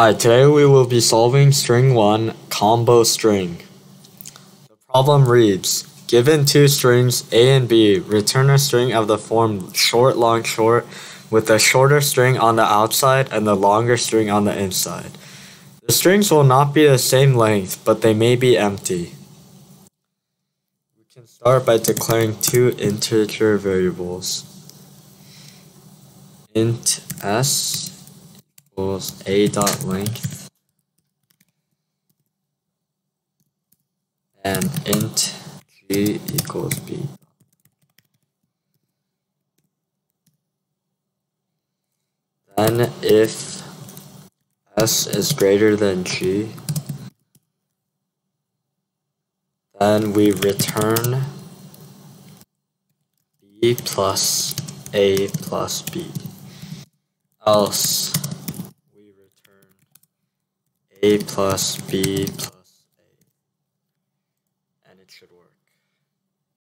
Hi, today we will be solving string 1 combo string. The problem reads, given two strings A and B, return a string of the form short long short with the shorter string on the outside and the longer string on the inside. The strings will not be the same length, but they may be empty. We can start by declaring two integer variables. int s equals a dot length and int g equals b. Then if s is greater than g, then we return b plus a plus b. Else a plus b plus a. And it should work.